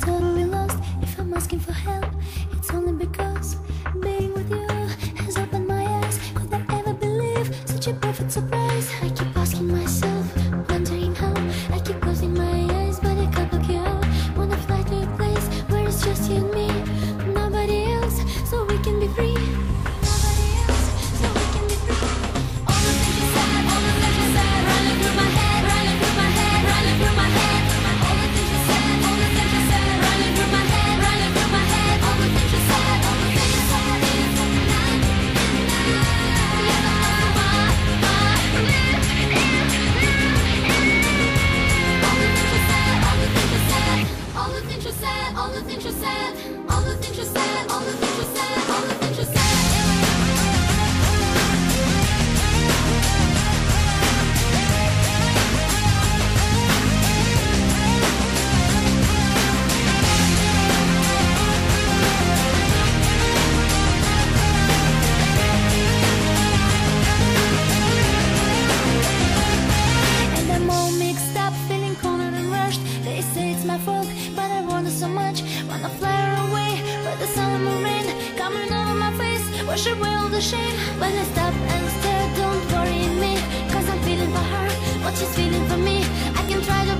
totally lost if I'm asking for help. It's only because being with you has opened my eyes. Could I ever believe such a perfect surprise? but I wonder so much. Wanna fly away, but the sun and rain Coming over my face, wash away all the shame When I stop and stare, don't worry me Cause I'm feeling for her, what she's feeling for me I can try to